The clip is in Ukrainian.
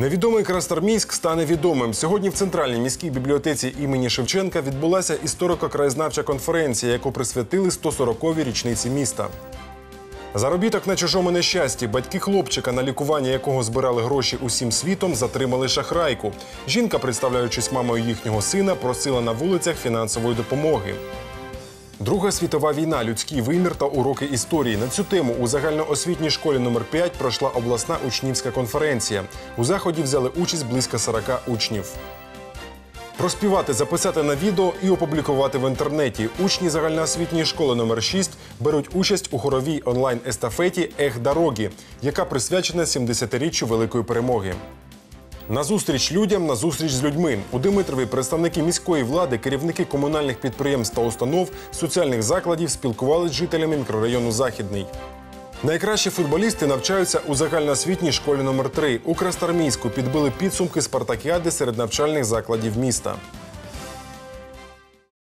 Невідомий Красноармійськ стане відомим. Сьогодні в центральній міській бібліотеці імені Шевченка відбулася історико-краєзнавча конференція, яку присвятили 140-й річниці міста. Заробіток на чужому нещасті. Батьки хлопчика, на лікування якого збирали гроші усім світом, затримали шахрайку. Жінка, представляючись мамою їхнього сина, просила на вулицях фінансової допомоги. Друга світова війна, людський вимір та уроки історії. На цю тему у загальноосвітній школі номер 5 пройшла обласна учнівська конференція. У заході взяли участь близько 40 учнів. Проспівати, записати на відео і опублікувати в інтернеті. Учні загальноосвітньої школи номер 6 беруть участь у хоровій онлайн-естафеті Ех дорогі, яка присвячена 70-річчю великої перемоги. Назустріч людям, назустріч з людьми. У Димитрові представники міської влади, керівники комунальних підприємств та установ, соціальних закладів спілкувалися з жителями мікрорайону Західний. Найкращі футболісти навчаються у загальноосвітній школі номер 3 У Красноармійську підбили підсумки спартакіади серед навчальних закладів міста.